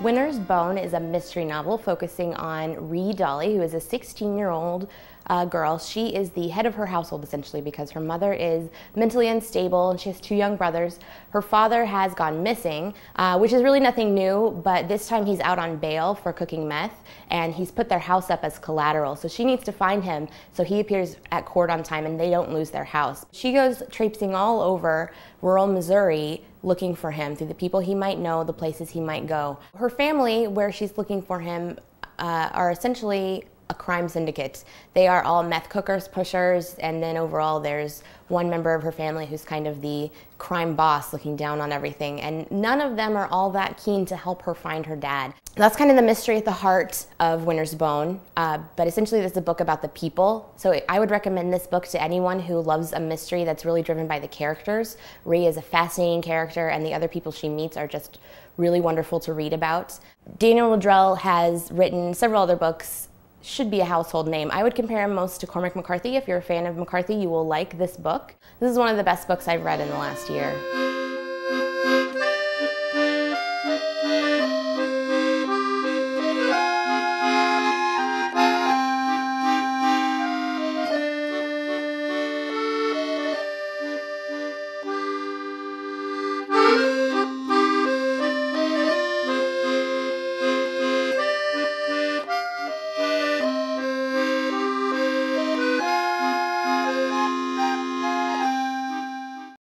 Bone is a mystery novel focusing on Ree Dolly, who is a 16 year old uh, girl. She is the head of her household essentially because her mother is mentally unstable and she has two young brothers. Her father has gone missing, uh, which is really nothing new, but this time he's out on bail for cooking meth and he's put their house up as collateral. So she needs to find him so he appears at court on time and they don't lose their house. She goes traipsing all over rural Missouri looking for him through the people he might know, the places he might go. Her family, where she's looking for him, uh, are essentially a crime syndicate. They are all meth cookers, pushers, and then overall there's one member of her family who's kind of the crime boss looking down on everything. And none of them are all that keen to help her find her dad. That's kind of the mystery at the heart of Winter's Bone. Uh, but essentially, this is a book about the people. So I would recommend this book to anyone who loves a mystery that's really driven by the characters. Ree is a fascinating character, and the other people she meets are just really wonderful to read about. Daniel Woodrell has written several other books should be a household name. I would compare him most to Cormac McCarthy. If you're a fan of McCarthy, you will like this book. This is one of the best books I've read in the last year.